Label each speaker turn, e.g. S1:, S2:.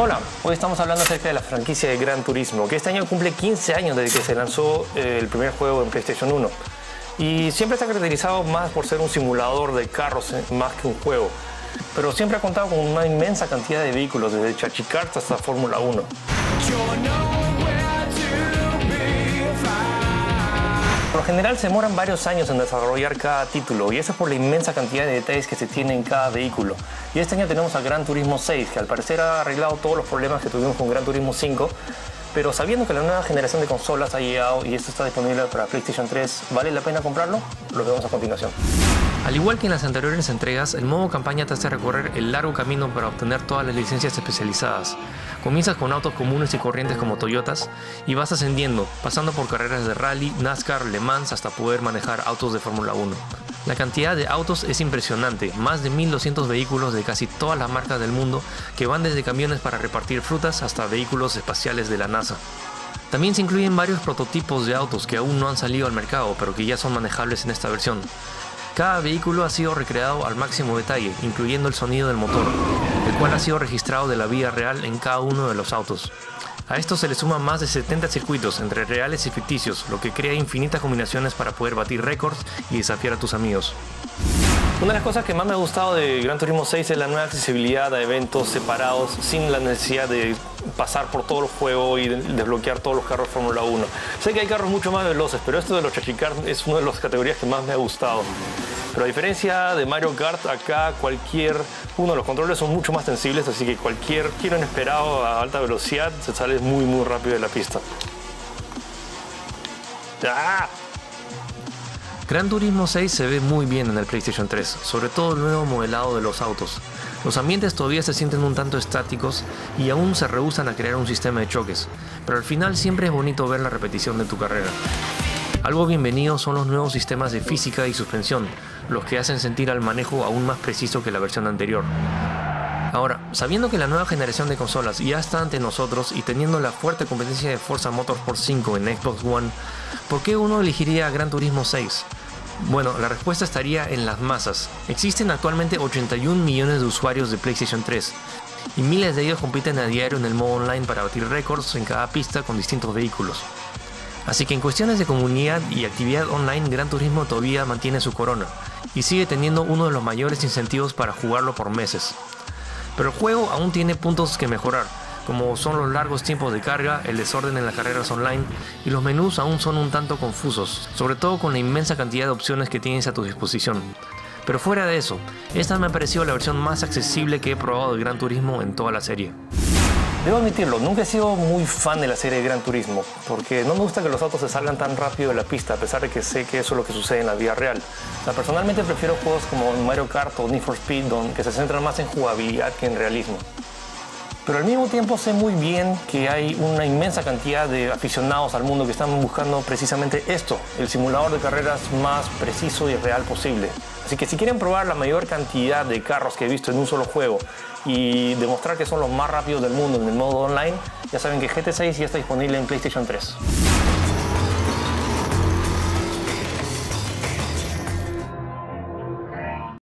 S1: Hola, hoy estamos hablando acerca de la franquicia de Gran Turismo, que este año cumple 15 años desde que se lanzó eh, el primer juego en PlayStation 1. Y siempre está caracterizado más por ser un simulador de carros eh, más que un juego. Pero siempre ha contado con una inmensa cantidad de vehículos, desde Chachikarts hasta Fórmula 1. Por lo general se demoran varios años en desarrollar cada título y eso es por la inmensa cantidad de detalles que se tiene en cada vehículo. Y este año tenemos al Gran Turismo 6, que al parecer ha arreglado todos los problemas que tuvimos con Gran Turismo 5, pero sabiendo que la nueva generación de consolas ha llegado y esto está disponible para PlayStation 3, ¿vale la pena comprarlo? Lo vemos a continuación.
S2: Al igual que en las anteriores entregas, el modo campaña te hace recorrer el largo camino para obtener todas las licencias especializadas. Comienzas con autos comunes y corrientes como Toyotas y vas ascendiendo, pasando por carreras de rally, NASCAR, Le Mans hasta poder manejar autos de Fórmula 1. La cantidad de autos es impresionante, más de 1200 vehículos de casi todas las marcas del mundo que van desde camiones para repartir frutas hasta vehículos espaciales de la NASA. También se incluyen varios prototipos de autos que aún no han salido al mercado, pero que ya son manejables en esta versión. Cada vehículo ha sido recreado al máximo detalle, incluyendo el sonido del motor, el cual ha sido registrado de la vida real en cada uno de los autos. A esto se le suman más de 70 circuitos entre reales y ficticios, lo que crea infinitas combinaciones para poder batir récords y desafiar a tus amigos.
S1: Una de las cosas que más me ha gustado de Gran Turismo 6 es la nueva accesibilidad a eventos separados sin la necesidad de pasar por todo el juego y desbloquear todos los carros de Fórmula 1. Sé que hay carros mucho más veloces, pero esto de los Chachicar es una de las categorías que más me ha gustado. Pero a diferencia de Mario Kart, acá cualquier uno de los controles son mucho más sensibles, así que cualquier giro inesperado a alta velocidad se sale muy muy rápido de la pista. ¡Ah!
S2: Gran Turismo 6 se ve muy bien en el PlayStation 3, sobre todo el nuevo modelado de los autos. Los ambientes todavía se sienten un tanto estáticos y aún se rehusan a crear un sistema de choques, pero al final siempre es bonito ver la repetición de tu carrera. Algo bienvenido son los nuevos sistemas de física y suspensión, los que hacen sentir al manejo aún más preciso que la versión anterior. Ahora, sabiendo que la nueva generación de consolas ya está ante nosotros y teniendo la fuerte competencia de Forza Motorsport 5 en Xbox One, ¿por qué uno elegiría Gran Turismo 6? Bueno, la respuesta estaría en las masas. Existen actualmente 81 millones de usuarios de PlayStation 3 y miles de ellos compiten a diario en el modo online para batir récords en cada pista con distintos vehículos. Así que en cuestiones de comunidad y actividad online, Gran Turismo todavía mantiene su corona y sigue teniendo uno de los mayores incentivos para jugarlo por meses. Pero el juego aún tiene puntos que mejorar, como son los largos tiempos de carga, el desorden en las carreras online y los menús aún son un tanto confusos, sobre todo con la inmensa cantidad de opciones que tienes a tu disposición. Pero fuera de eso, esta me ha parecido la versión más accesible que he probado de Gran Turismo en toda la serie.
S1: Debo admitirlo, nunca he sido muy fan de la serie de Gran Turismo, porque no me gusta que los autos se salgan tan rápido de la pista, a pesar de que sé que eso es lo que sucede en la vida real. personalmente prefiero juegos como Mario Kart o Need for Speed, que se centran más en jugabilidad que en realismo. Pero al mismo tiempo sé muy bien que hay una inmensa cantidad de aficionados al mundo que están buscando precisamente esto, el simulador de carreras más preciso y real posible. Así que si quieren probar la mayor cantidad de carros que he visto en un solo juego y demostrar que son los más rápidos del mundo en el modo online, ya saben que GT6 ya está disponible en PlayStation 3.